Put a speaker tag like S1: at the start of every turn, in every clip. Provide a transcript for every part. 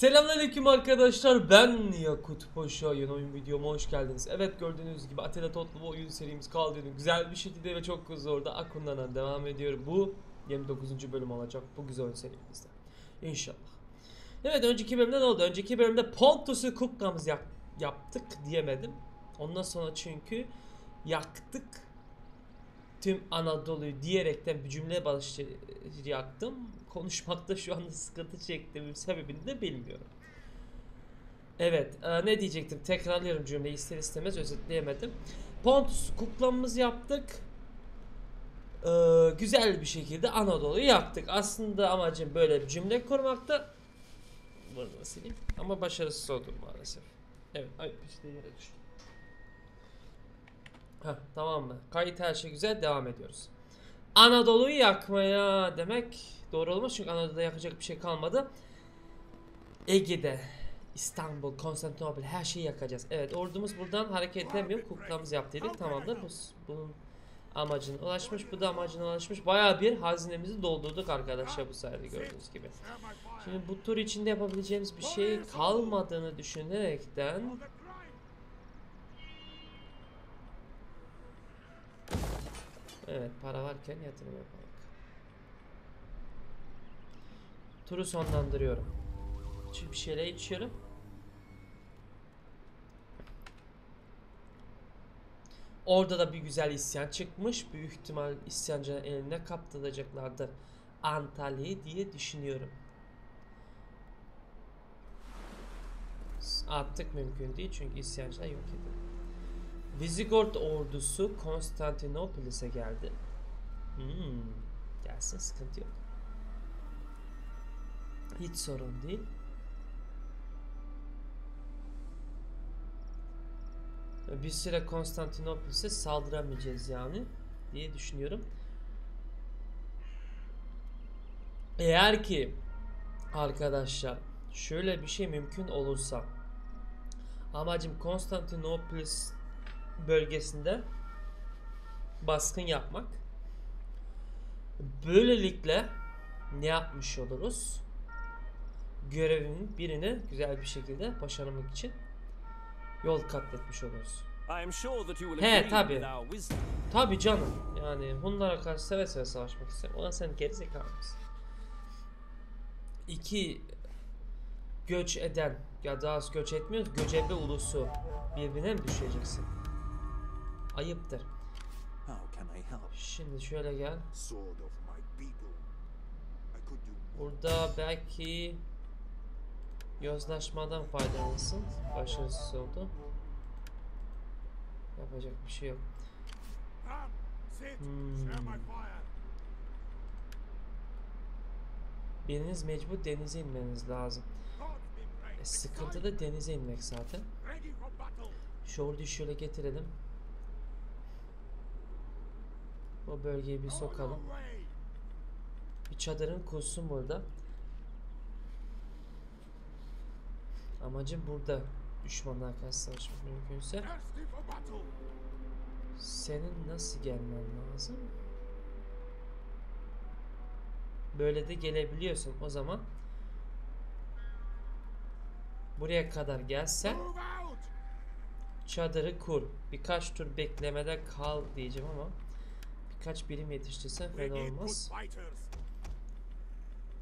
S1: Selamünaleyküm arkadaşlar ben Yakut Paşa yeni oyun videoma hoş geldiniz. Evet gördüğünüz gibi Atilla Totlu oyun serimiz kaldığını güzel bir şekilde ve çok hızlı orada Akundan'a devam ediyor. Bu 29. bölüm olacak bu güzel oyun serimizde. İnşallah. Evet önceki bölümde ne oldu? Önceki bölümde Pontus'u kuklamız yak- yaptık diyemedim. Ondan sonra çünkü yaktık tüm Anadolu'yu diyerekten bir cümle başı yaktım. Konuşmakta şu anda sıkıntı çektiğim sebebini de bilmiyorum. Evet, e, ne diyecektim? Tekrarlıyorum cümleyi ister istemez özetleyemedim. Pontus kuklamızı yaptık. E, güzel bir şekilde Anadolu'yu yaktık. Aslında amacım böyle bir cümle kurmakta. Bunu sileyim. Ama başarısız oldum maalesef. Evet, ay işte yere düştü. Heh, tamam mı? Kayıt her şey güzel devam ediyoruz. Anadolu'yu yakmaya demek doğru olmaz çünkü Anadolu'da yakacak bir şey kalmadı. Ege'de, İstanbul, Konstantinopol her şeyi yakacağız. Evet ordumuz buradan hareket edemiyor. Kuklamız yaptıydık tamamdır. Bu, bunun amacına ulaşmış. Bu da amacına ulaşmış. Bayağı bir hazinemizi doldurduk arkadaşlar bu sayede gördüğünüz gibi. Şimdi bu tur içinde yapabileceğimiz bir şey kalmadığını düşünerekten Evet para varken yatırım yapalım. Turu sonlandırıyorum. Çünkü bir şeyler içiyorum. Orada da bir güzel isyan çıkmış. Büyük ihtimal isyancının eline kaptıracaklardır Antalya'yı diye düşünüyorum. Artık mümkün değil çünkü isyancılar yok edildi. Visigoth ordusu Konstantinopolis'e geldi. Hmm, gelsin sıkıntı yok. Hiç sorun değil. Bir süre Konstantinopolis'e saldıramayacağız yani diye düşünüyorum. Eğer ki arkadaşlar şöyle bir şey mümkün olursa amacım Konstantinopolis bölgesinde baskın yapmak. Böylelikle ne yapmış oluruz? Görevimin birini güzel bir şekilde başarmak için yol katletmiş oluruz. He,
S2: wisdom.
S1: Tabi canım. Yani Hunlara karşı seve seve savaşmak isterim. Ona sen geri zekalı mısın? İki göç eden ya daha az göç etmiyoruz. Göcebe ulusu birbirine mi düşeceksin? Ayıptır. Şimdi şöyle gel. Burada belki yozlaşmadan faydalanırsın. Başarısız oldu. Yapacak bir şey yok. Hmm. Biriniz mecbur denize inmeniz lazım. E, sıkıntı da denize inmek zaten.
S3: Ready for battle.
S1: Şu orduyu şöyle getirelim. Bu bölgeyi bir sokalım. Bir çadırın kursun burada. Amacım burada düşmanla karşı savaşmak mümkünse. Senin nasıl gelmen lazım? Böyle de gelebiliyorsun. O zaman buraya kadar gelsen çadırı kur. Birkaç tur beklemede kal diyeceğim ama birkaç birim yetiştirsen fena olmaz.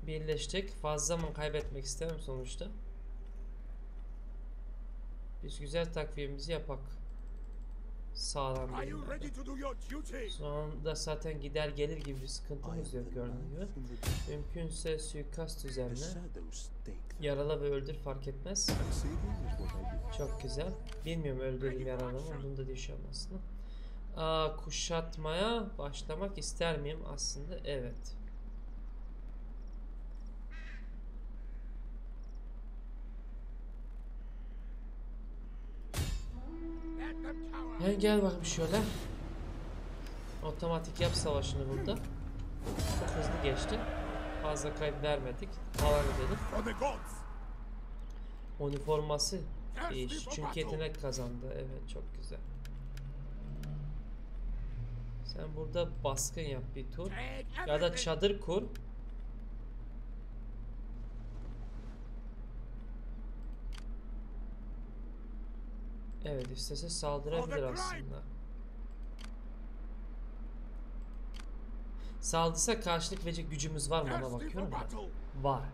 S1: Birleştik. Fazla zaman kaybetmek istemem sonuçta. Biz güzel takviyemizi yapak. Sağlam? Sonunda zaten gider gelir gibi bir sıkıntımız yok gibi. Mümkünse suikast üzerine. Yarala ve öldür fark etmez. Çok güzel. Bilmiyorum öldürdüm yaralımı. Bunu da düşüyorum aslında. Aa, kuşatmaya başlamak ister miyim? Aslında evet. He, gel bakayım şöyle. Otomatik yap savaşını burada. Çok hızlı geçti. Fazla kayıp vermedik. Devam edelim.
S3: Thirsty
S1: değiş. Çünkü yetenek kazandı. Evet çok güzel. Sen burada baskın yap bir tur. Ya da çadır kur. Evet istese saldırabilir aslında. Saldırsa karşılık verecek gücümüz var mı ona bakıyorum da. Var.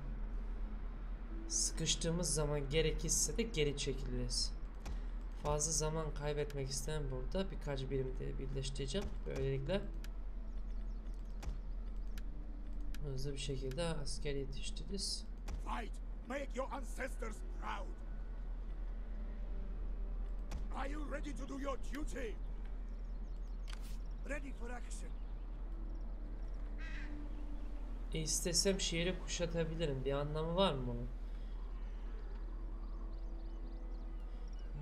S1: Sıkıştığımız zaman gerekirse de geri çekiliriz. Fazla zaman kaybetmek istemem burada. Birkaç birim de birleştireceğim. Böylelikle hızlı bir şekilde asker yetiştiririz.
S3: Fight. Make your ancestors proud. Are you ready to do your duty? Ready for action.
S1: E istesem şehri kuşatabilirim. Bir anlamı var mı bunun?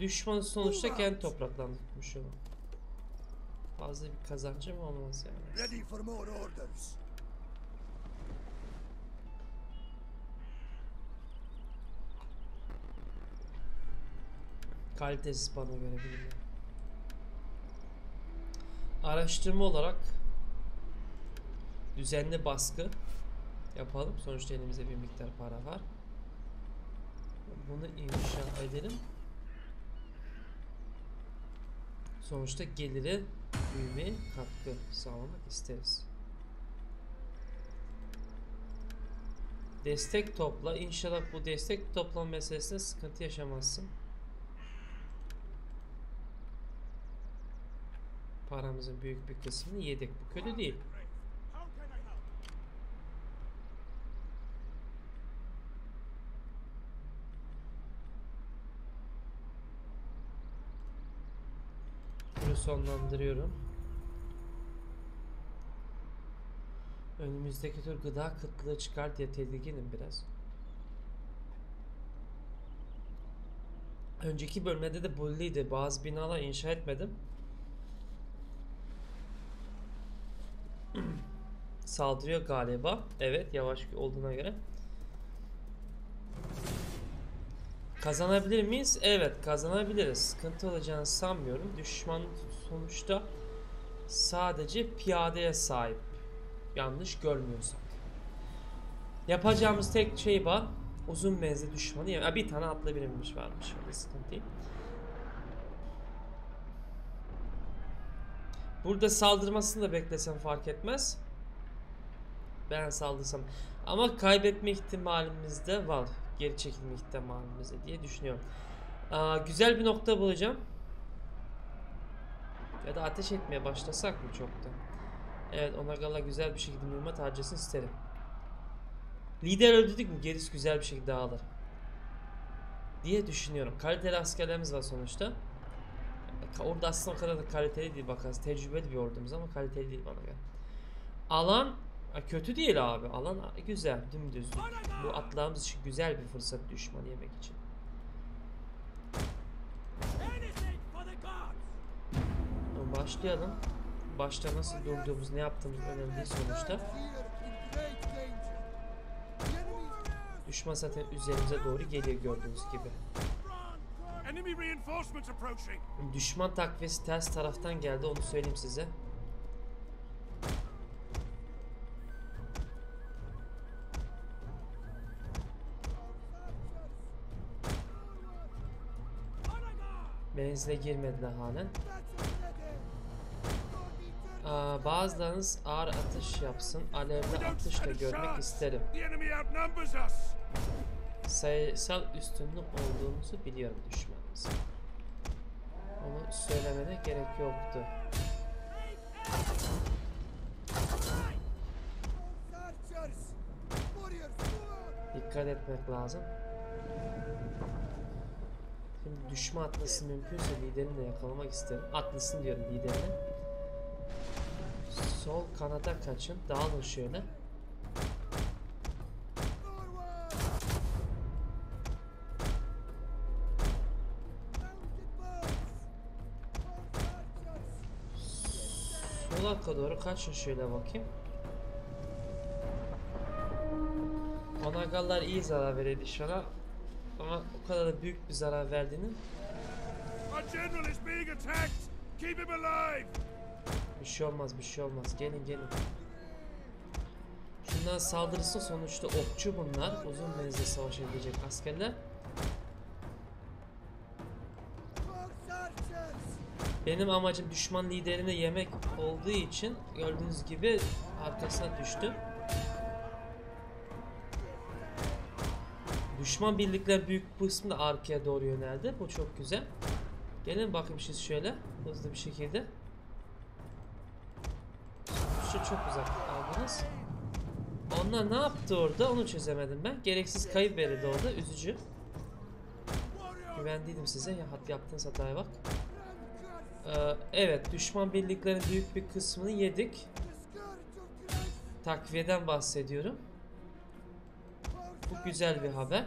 S1: Düşman sonuçta kendi topraklarını tutmuş olur. Fazla bir kazancım olmaz yani.
S3: Ready for more orders.
S1: Kalitesiz bana göre bilmiyorum. Araştırma olarak düzenli baskı yapalım. Sonuçta elimizde bir miktar para var. Bunu inşa edelim. Sonuçta geliri büyümeye katkı sağlamak isteriz. Destek topla. İnşallah bu destek toplam meselesinde sıkıntı yaşamazsın. Paramızın büyük bir kısmını yedik. Bu kötü değil.
S3: How can I help?
S1: Bunu sonlandırıyorum. Önümüzdeki tur gıda kıtlığı çıkar diye tedirginim biraz. Önceki bölümde de böyleydi. Bazı binalar inşa etmedim. Saldırıyor galiba. Evet yavaş olduğuna göre. Kazanabilir miyiz? Evet kazanabiliriz. Sıkıntı olacağını sanmıyorum. Düşman sonuçta sadece piyadeye sahip. Yanlış görmüyorsak. Yapacağımız tek şey var. Uzun menzil düşmanı. Yani bir tane atlı birimmiş varmış. Öyle sıkıntı değil. Burada saldırmasını da beklesem fark etmez. Ben saldırsam. Ama kaybetme ihtimalimiz de var. Geri çekilme ihtimalimiz de diye düşünüyorum. Aa, güzel bir nokta bulacağım. Ya da ateş etmeye başlasak mı çoktan? Evet Onagala güzel bir şekilde mühimmat harcasın isterim. Lider öldürdük mü gerisi güzel bir şekilde dağılır. Diye düşünüyorum. Kaliteli askerlerimiz var sonuçta. Orada aslında o kadar da kaliteli değil bakarız. Tecrübeli bir ordumuz ama kaliteli değil bana göre. Alan kötü değil abi. Alan güzel, dümdüz. Bu atlarımız için güzel bir fırsat düşman yemek için. Başlayalım. Başta nasıl durduğumuz, ne yaptığımız önemli değil sonuçta. Düşman zaten üzerimize doğru geliyor gördüğünüz gibi. Düşman takviyesi ters taraftan geldi onu söyleyeyim size. Menzile girmediler halen. Aa, bazılarınız ağır atış yapsın. Alevli atış da görmek isterim. Sayısal üstünlük olduğumuzu biliyorum düşmanımız. Onu söylemene gerek yoktu. Dikkat etmek lazım. Şimdi düşman atlasın mümkünse liderini de yakalamak isterim. Atlasın diyorum liderini. Sol kanada kaçın. Dağılın şöyle. Sola doğru kaçın şöyle bakayım. Onagallar iyi zarar veriyor dışarı. Ama o kadar da büyük bir zarar verdiğini
S3: Our general is being attacked. Keep him alive.
S1: Bir şey olmaz bir şey olmaz. Gelin gelin. Şundan saldırısı sonuçta okçu bunlar. Uzun menzil savaşabilecek askerler. Benim amacım düşman liderini yemek olduğu için gördüğünüz gibi arkasına düştüm. Düşman birlikler büyük bir kısmı arkaya doğru yöneldi. Bu çok güzel. Gelin bakayım siz şöyle hızlı bir şekilde. Şu çok uzak aldınız. Onlar ne yaptı orada onu çözemedim ben. Gereksiz kayıp verildi orada. Üzücü. Güvendiydim size. Ya hat yaptığınız hataya bak. Ee, evet düşman birliklerin büyük bir kısmını yedik. Takviyeden bahsediyorum. Bu güzel bir haber.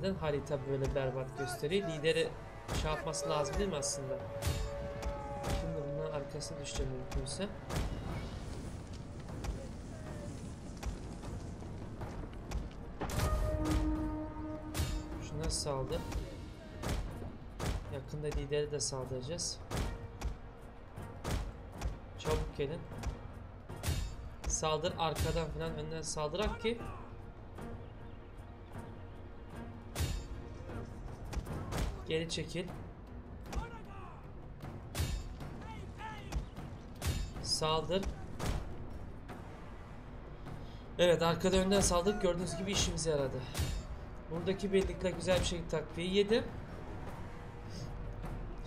S1: Neden harita böyle berbat gösteriyor? Lideri şey yapması lazım değil mi aslında? Şimdi bunların arkasına düşeceğim mümkünse. Şuna saldı. Yakında lideri de saldıracağız. Çabuk gelin. Saldır arkadan falan önden saldırak ki Geri çekil. Saldır. Evet arkada önden saldırdık. Gördüğünüz gibi işimize yaradı. Buradaki birlikler güzel bir şekilde takviye yedi.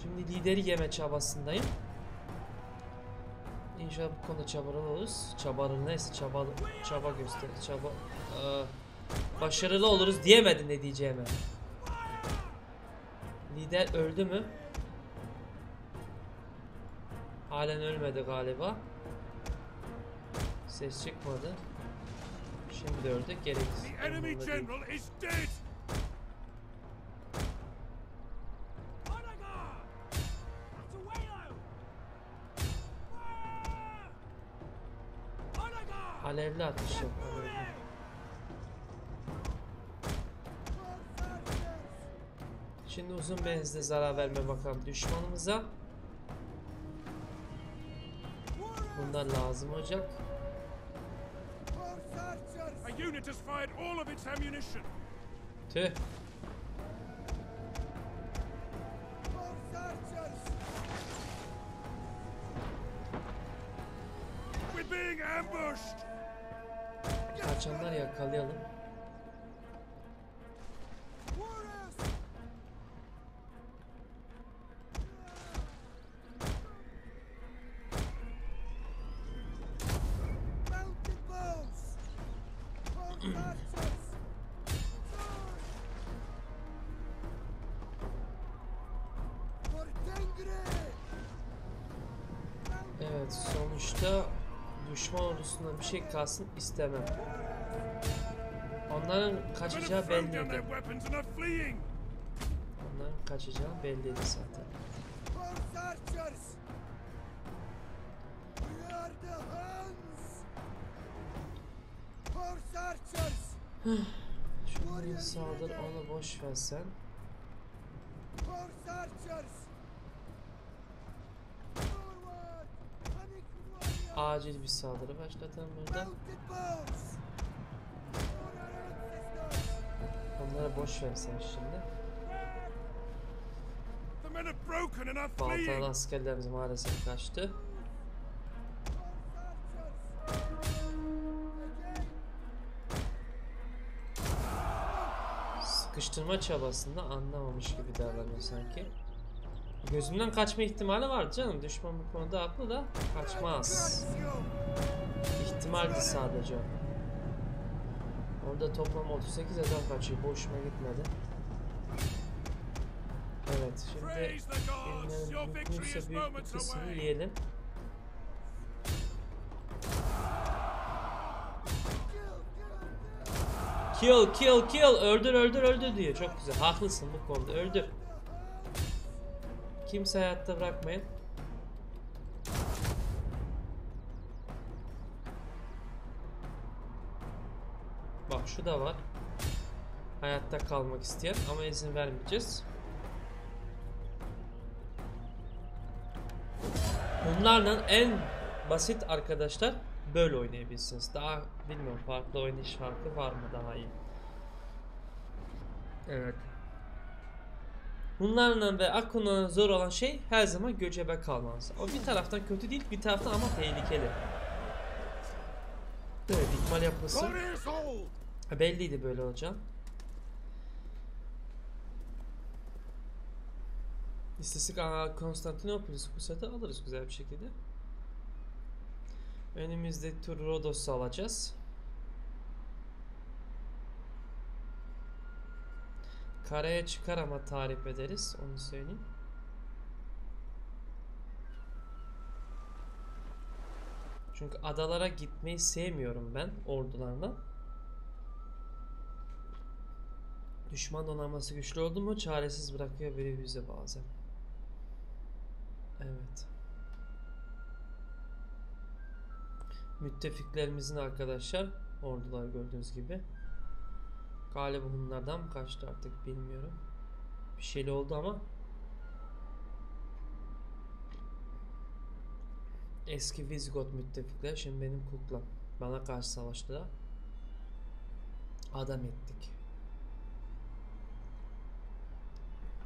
S1: Şimdi lideri yeme çabasındayım. İnşallah bu konuda çabalı oluruz. Çabalı neyse çaba çaba göster. Çaba Aa, başarılı oluruz diyemedin ne diyeceğime. Lider öldü mü? Halen ölmedi galiba. Ses çıkmadı. Şimdi öldü. Gereksiz. Alevli atış yok. Uzun menzilde zarar verme bakalım düşmanımıza. Bunlar lazım olacak. Tüh. Kaçanlar yakalayalım. Sonuçta düşman ordusundan bir şey kalsın istemem. Onların kaçacağı belliydi. Onların kaçacağı belliydi zaten. Şunları saldır onu boş ver sen. Acil bir saldırı başlatalım burada. Onları boş ver sen şimdi. Baltalı askerlerimiz maalesef kaçtı. Sıkıştırma çabasında anlamamış gibi davranıyor sanki. Gözümden kaçma ihtimali var canım. Düşman bu konuda haklı da kaçmaz. İhtimaldi sadece. Orada toplam 38 adam kaçıyor. Bu hoşuma gitmedi. Evet şimdi mümkünse
S3: is
S1: büyük bir kısmını yiyelim. Kill kill kill öldür öldür öldür diyor. Çok güzel. Haklısın bu konuda. Öldür. Kimse hayatta bırakmayın. Bak şu da var. Hayatta kalmak isteyen ama izin vermeyeceğiz. Bunlarla en basit arkadaşlar böyle oynayabilirsiniz. Daha bilmiyorum farklı oynayış farkı var mı daha iyi. Evet. Bunlarla ve Akuna'nın zor olan şey her zaman göcebe kalmanız. O bir taraftan kötü değil, bir taraftan ama tehlikeli. Evet, ikmal yapması! Ha, belliydi böyle olacağı. İstesek Konstantinopolis bu sete alırız güzel bir şekilde. Önümüzde tur Rodos'u alacağız. Karaya çıkar ama tarif ederiz onu söyleyeyim. Çünkü adalara gitmeyi sevmiyorum ben ordularla. Düşman donanması güçlü oldu mu çaresiz bırakıyor biri bize bazen. Evet. Müttefiklerimizin arkadaşlar ordular gördüğünüz gibi. Galiba bunlardan mı kaçtı artık bilmiyorum. Bir şeyli oldu ama. Eski Visigoth müttefikler şimdi benim kuklam. Bana karşı savaştılar. Adam ettik.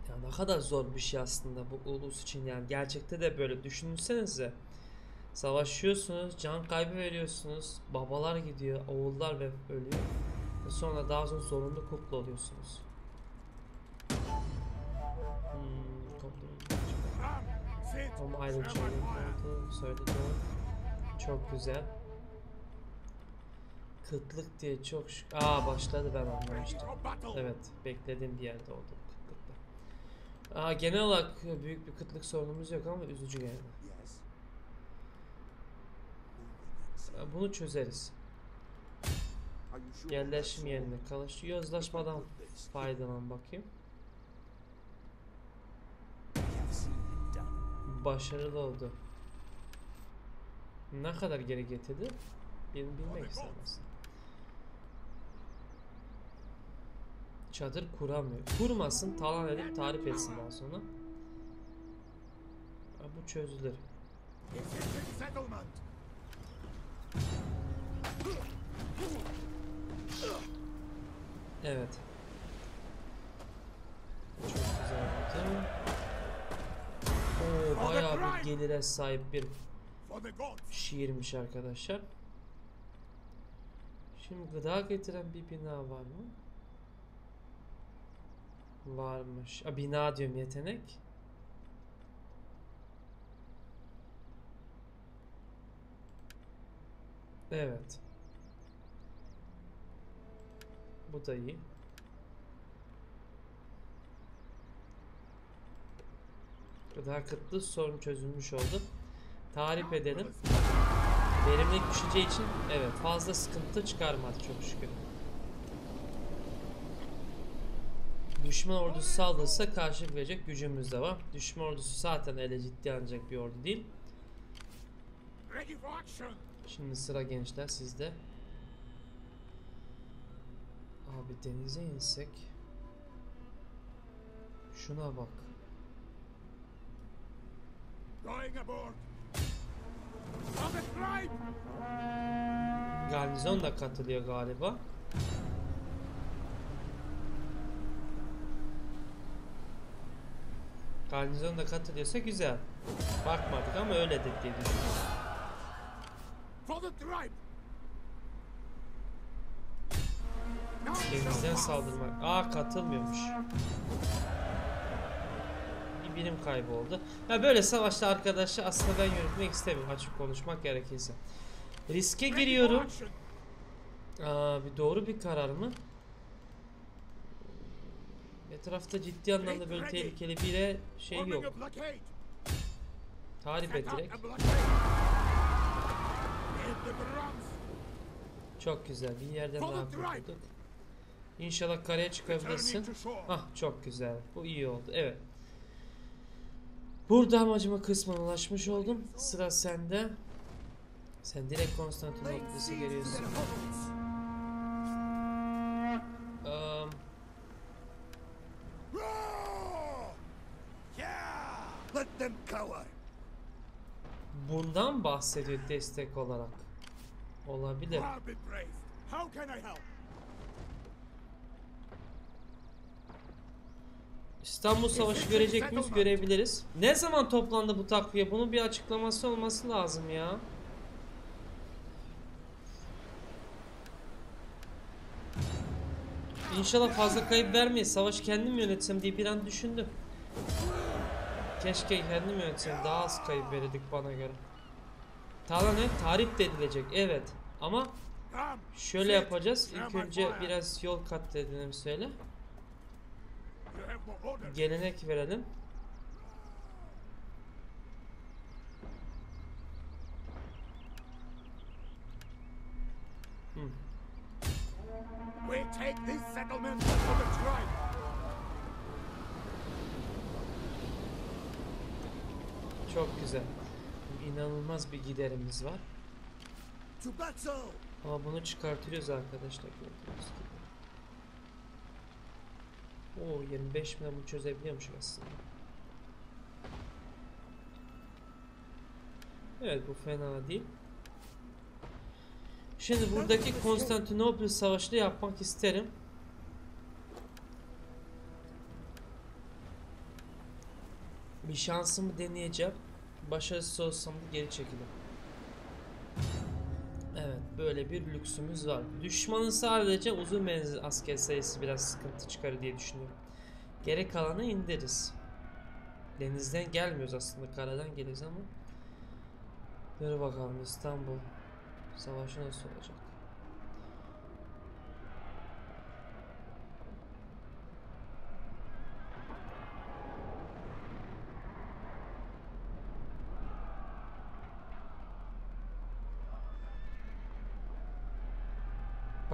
S1: Ya ne kadar zor bir şey aslında bu ulus için yani gerçekte de böyle düşünsenize. Savaşıyorsunuz, can kaybı veriyorsunuz, babalar gidiyor, oğullar ve ölüyor. Ve sonra daha sonra zorunlu kukla oluyorsunuz. Hmm, toplum-! Ama ayrı bir
S3: Smell my fire!
S1: oldu, söyledi. Çok güzel. Kıtlık diye çok şük... Aa başladı ben anlamıştım. Evet, beklediğim bir yerde oldu kıtlıkla. Aa, genel olarak büyük bir kıtlık sorunumuz yok ama üzücü. Aa, Bunu çözeriz. Yerleşim yerine kalış. Yozlaşmadan faydalan bakayım. Başarılı oldu. Ne kadar geri getirdi? Bil, bilmek istemez. Çadır kuramıyor. Kurmasın, talan edip tarif etsin daha sonra. Ha, bu çözülür. Evet. Çok güzel oldu. Oo, bayağı bir gelire sahip bir şiirmiş arkadaşlar. Şimdi gıda getiren bir bina var mı? Varmış. A, bina diyorum yetenek. Evet. Bu da iyi. Gıda kıtlığı sorun çözülmüş oldu. Tarif edelim. Verimlilik düşeceği için evet fazla sıkıntı çıkarmadı çok şükür. Düşman ordusu saldırırsa karşı verecek gücümüz de var. Düşman ordusu zaten ele ciddi alınacak bir ordu değil. Şimdi sıra gençler sizde. Abi denize insek. Şuna bak.
S3: Going aboard!
S1: Garnizon da katılıyor galiba. Garnizon da katılıyorsa güzel. Bakmadık ama öyledir diye düşünüyorum.
S3: For the tribe!
S1: Denizden saldırmak. Aa katılmıyormuş. Bir birim kaybı oldu. Ya böyle savaşta arkadaşlar aslında ben yürütmek istemiyorum açık konuşmak gerekirse. Riske giriyorum. Aa, bir doğru bir karar mı? Etrafta ciddi anlamda böyle tehlikeli bire şey yok. Tarif et direkt. Çok güzel. Bir yerden daha kurtulduk. İnşallah karaya çıkabilirsin. Ah çok güzel. Bu iyi oldu. Evet. Burada amacıma kısmen ulaşmış oldum. Sıra sende. Sen direkt Konstantinopolis'e geliyorsun.
S4: Cower.
S1: bundan bahsediyor destek olarak. Olabilir.
S3: How can I help?
S1: İstanbul Savaşı görecek miyiz? Görebiliriz. Ne zaman toplandı bu takviye? Bunun bir açıklaması olması lazım ya. İnşallah fazla kayıp vermeyiz. Savaşı kendim yönetsem diye bir an düşündüm. Keşke kendim yönetsem. Daha az kayıp verirdik bana göre. Tamam ne? Tarif de edilecek. Evet. Ama şöyle yapacağız. İlk önce biraz yol kat edelim söyle.
S3: You have more orders.
S1: Gelenek verelim. Hmm.
S3: We take this settlement for the tribe.
S1: Çok güzel. İnanılmaz bir giderimiz var. Ama bunu çıkartıyoruz arkadaşlar gördüğünüz gibi. Oo 25 bin bunu çözebiliyormuşum aslında. Evet bu fena değil. Şimdi buradaki Konstantinopol Savaşı'nı yapmak isterim. Bir şansımı deneyeceğim. Başarısız olsam da geri çekilirim. Böyle bir lüksümüz var. Düşmanın sadece uzun menzil asker sayısı biraz sıkıntı çıkarır diye düşünüyorum. Geri kalanı indiririz. Denizden gelmiyoruz aslında karadan geliriz ama. Dur bakalım İstanbul savaşı nasıl olacak?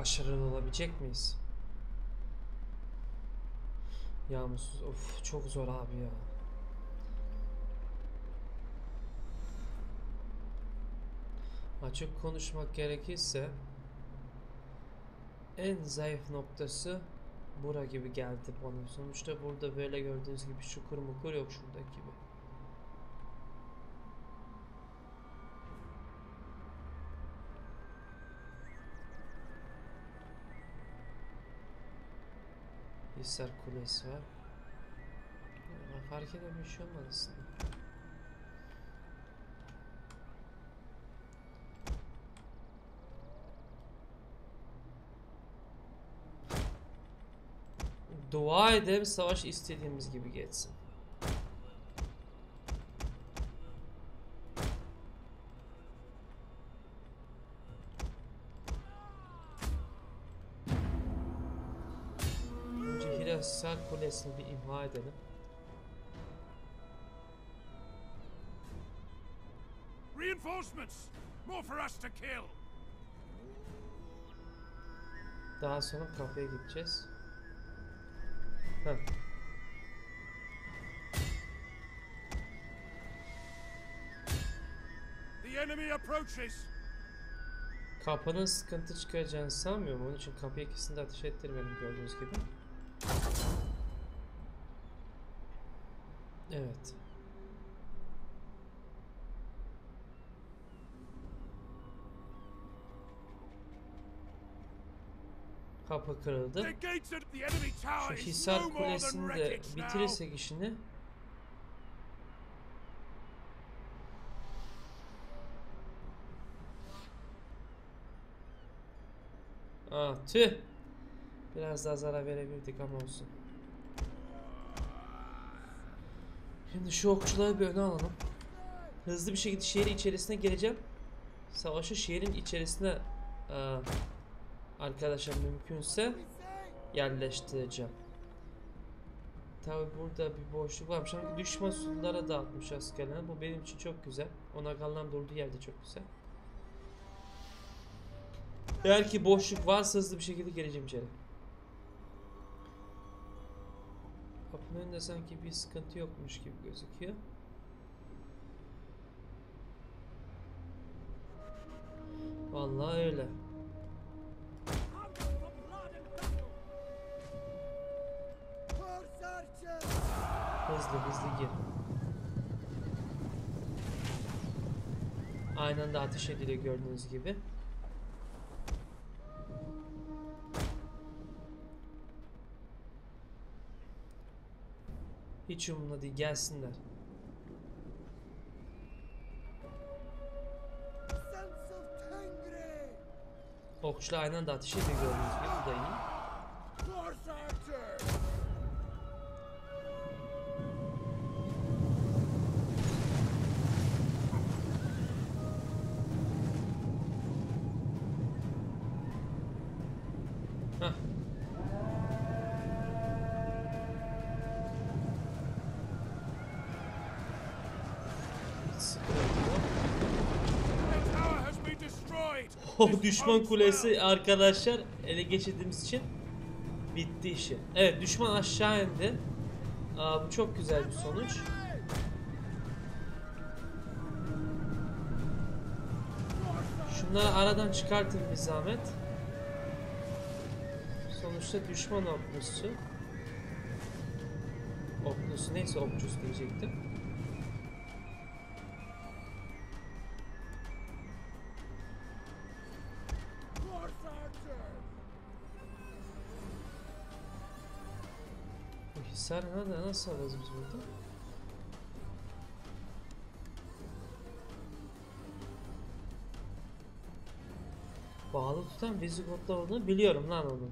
S1: Başarılı olabilecek miyiz? Yağmursuz. Of çok zor abi ya. Açık konuşmak gerekirse en zayıf noktası bura gibi geldi bana. Sonuçta burada böyle gördüğünüz gibi çukur mukur yok şuradaki gibi. Hisar Kulesi var. Ama fark eden bir şey olmaz aslında. Dua edelim savaş istediğimiz gibi geçsin. Kulesi'ni bir imha edelim.
S3: Reinforcements! More for us to kill.
S1: Daha sonra kapıya gideceğiz. Heh.
S3: The enemy approaches.
S1: Kapının sıkıntı çıkaracağını sanmıyorum. Onun için kapıya kesin de ateş ettirmedim gördüğünüz gibi. Evet. Kapı kırıldı. Şu Hisar Kulesi'ni de bitirirsek işini Ah tüh. Biraz daha zarar verebilirdik ama olsun. Şimdi şu okçuları bir öne alalım. Hızlı bir şekilde şehrin içerisine geleceğim. Savaşı şehrin içerisine eee, arkadaşlar mümkünse yerleştireceğim. Tabi burada bir boşluk varmış. Sanki düşman sulara dağıtmış askerlerini. Bu benim için çok güzel. Ona kalan durduğu yerde çok güzel. Eğer ki boşluk varsa hızlı bir şekilde geleceğim içeri. Önünde sanki bir sıkıntı yokmuş gibi gözüküyor. Vallahi öyle. Hızlı hızlı gir. Aynı anda ateş ediliyor gördüğünüz gibi. Hiç umurumda değil gelsinler. Okçular aynı anda ateş ediyor gördüğünüz gibi. Bu da iyi. O düşman kulesi arkadaşlar ele geçirdiğimiz için bitti işi. Evet düşman aşağı indi. Aa, bu çok güzel bir sonuç. Şunları aradan çıkartın bir zahmet. Sonuçta düşman oklusu. Oklusu neyse okçusu diyecektim. Hisar nerede? Nasıl alırız biz burada? Bağlı tutan Vizigotlar olduğunu biliyorum lan onu.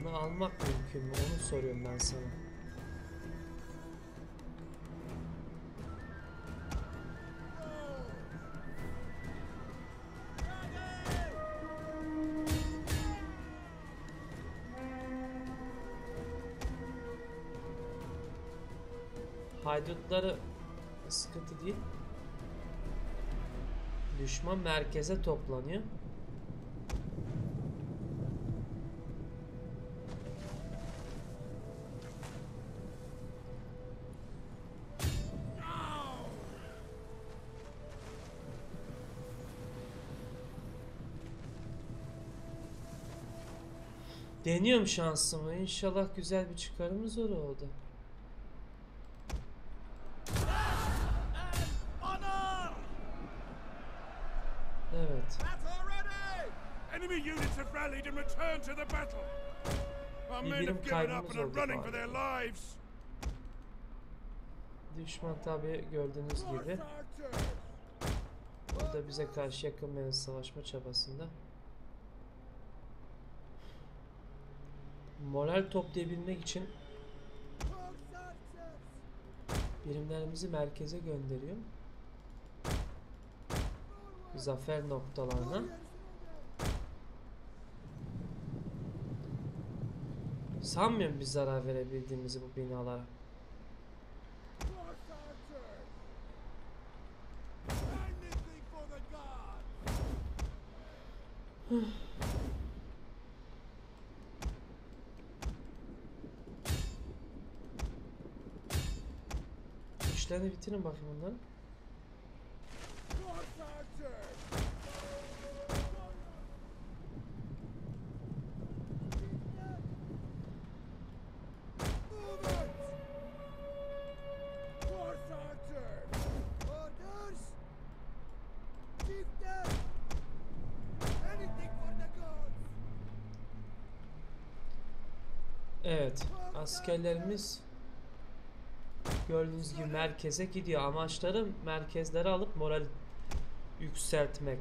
S1: Onu almak mümkün mü? Onu soruyorum ben sana. Haydutları sıkıntı değil. Düşman merkeze toplanıyor. Deniyorum şansımı. İnşallah güzel bir çıkarımız olur oldu.
S3: To the battle. Our
S1: Bir
S3: men have given up and are running for their lives.
S1: Düşman tabi gördüğünüz gibi burada bize karşı yakın mesafe savaşma çabasında. Moral toplayabilmek için birimlerimizi merkeze gönderiyor. Zafer noktalarına. Sanmıyorum biz zarar verebildiğimizi bu binalara. İşlerini bitirin bakayım onların. Evet, askerlerimiz gördüğünüz gibi merkeze gidiyor. Amaçları merkezleri alıp moral yükseltmek.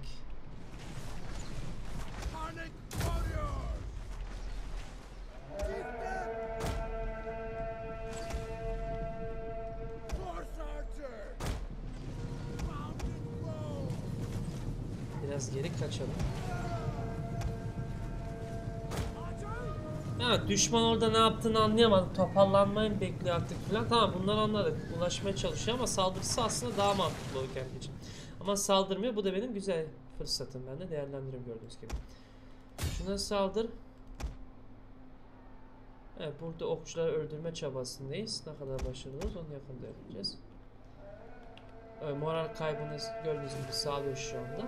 S1: Düşman orada ne yaptığını anlayamadım. Toparlanmayı mı bekliyor artık falan. Tamam bunları anladık. Ulaşmaya çalışıyor ama saldırısı aslında daha mantıklı o kendi için. Ama saldırmıyor. Bu da benim güzel fırsatım. Ben de değerlendiriyorum gördüğünüz gibi. Şuna saldır. Evet burada okçuları öldürme çabasındayız. Ne kadar başarılı oluruz onu yakında yapacağız. Evet, moral kaybını gördüğünüz gibi sağlıyor şu anda.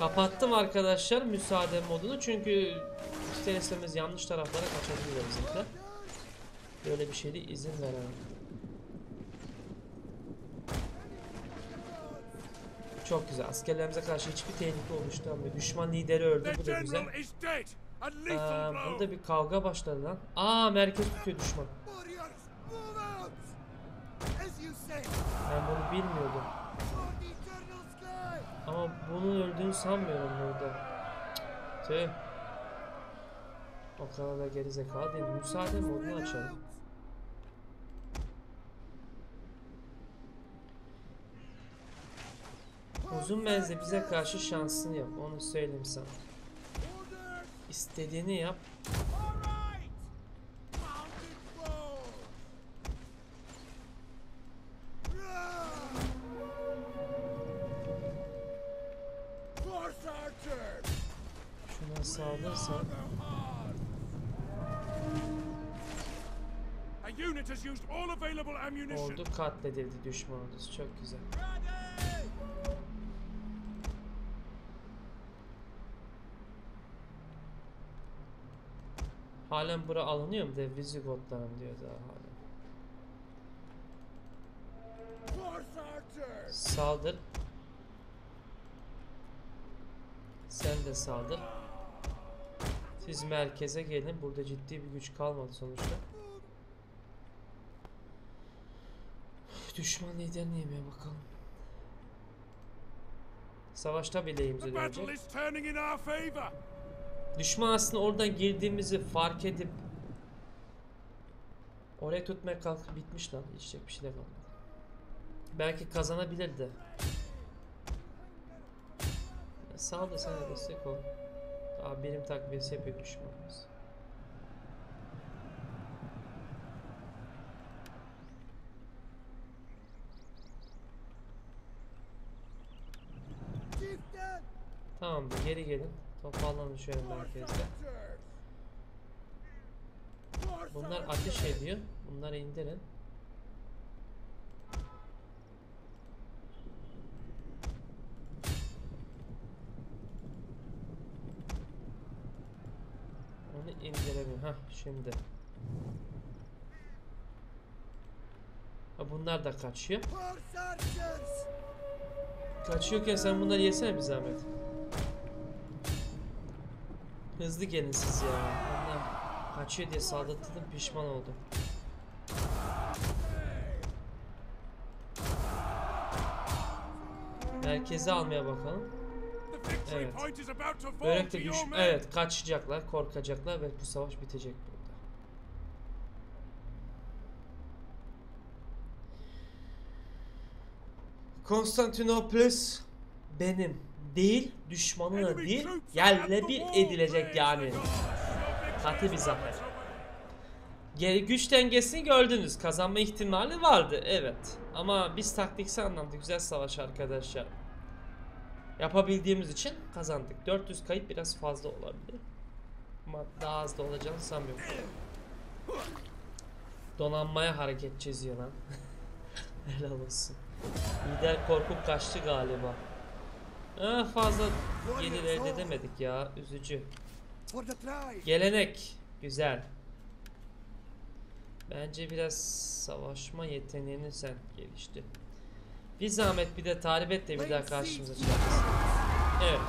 S1: Kapattım arkadaşlar müsaade modunu çünkü ister istemez yanlış taraflara kaçabiliyor bizimkiler. Böyle bir şeyde izin veremem. Çok güzel. Askerlerimize karşı hiçbir tehlike oluşturamıyor. Düşman lideri öldü. Bu da güzel.
S3: blow.
S1: burada bir kavga başladı lan. Aa merkez tutuyor düşman. Ben bunu bilmiyordum. Bunun öldüğünü sanmıyorum burada. Tüh. O kadar da gerizekalı değil. Müsaade modunu açalım. Uzun menzil bize karşı şansını yap. Onu söyleyeyim sana. İstediğini yap.
S3: Ammunition.
S1: Ordu katledildi düşman ordusu. Çok güzel. Halen bura alınıyor mu? De Vizigotların diyor daha halen. Saldır. Sen de saldır. Siz merkeze gelin. Burada ciddi bir güç kalmadı sonuçta. Düşman liderini yemeye bakalım. Savaşta bile
S3: The
S1: elimize
S3: battle
S1: dönecek. Düşman aslında oradan girdiğimizi fark edip oraya tutmaya kalk bitmiş lan. İçecek bir şey de kalmadı. Belki kazanabilirdi. Sağ da sana destek ol. Daha birim takviyesi yapıyor düşmanımız.
S4: Chieftain!
S1: Tamamdır geri gelin. Toparlanın şöyle merkezde. Bunlar ateş ediyor. Bunları indirin. Şimdi. Ha bunlar da kaçıyor. Kaçıyorken sen bunları yesene bir zahmet. Hızlı gelin siz ya. Onlar kaçıyor diye saldırttım pişman oldum. Merkezi almaya bakalım. Evet. Börek de düş... Evet kaçacaklar, korkacaklar ve bu savaş bitecek burada. Konstantinoplis benim değil, düşmanına
S3: Enemy
S1: değil, yerle bir edilecek yani. Katı bir zafer. Geri güç dengesini gördünüz. Kazanma ihtimali vardı. Evet. Ama biz taktiksel anlamda güzel savaş arkadaşlar. Yapabildiğimiz için kazandık. 400 kayıp biraz fazla olabilir. Ama daha az da olacağını sanmıyorum. Donanmaya hareket çiziyor lan. Helal olsun. Lider korkup kaçtı galiba. Ah, fazla gelir elde edemedik ya. Üzücü. Gelenek. Güzel. Bence biraz savaşma yeteneğini sen gelişti. Bir zahmet bir de tarif et de bir daha karşımıza çıkarsın. Evet.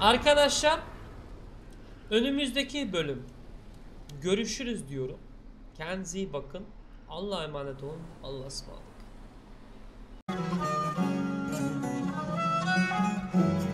S1: Arkadaşlar önümüzdeki bölüm görüşürüz diyorum. Kendinize iyi bakın. Allah'a emanet olun. Allah'a ısmarladık. Thank you.